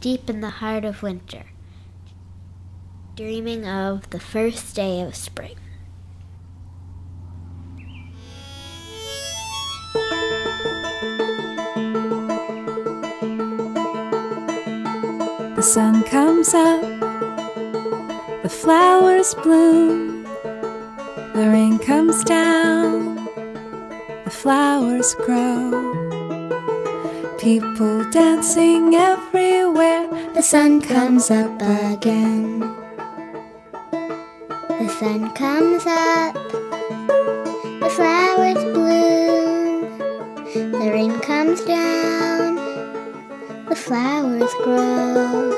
deep in the heart of winter, dreaming of the first day of spring. The sun comes up, the flowers bloom, the rain comes down, the flowers grow. People dancing everywhere, the sun comes up again. The sun comes up, the flowers bloom, the rain comes down, the flowers grow.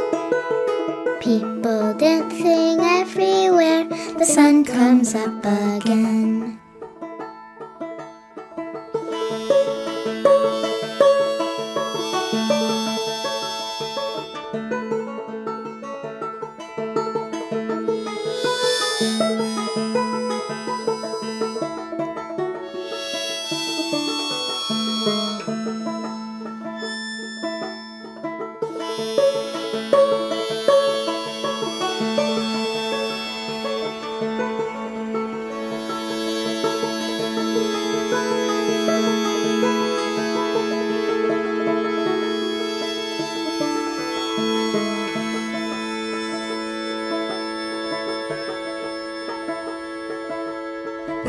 People dancing everywhere, the sun comes up again.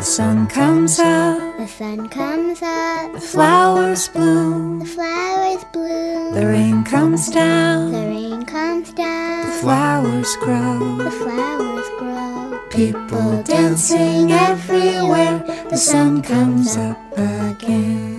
The sun comes up, The sun comes up, the flowers bloom, the flowers bloom, the rain comes down, the rain comes down, the flowers grow. the flowers grow. People dancing everywhere, the sun comes up again.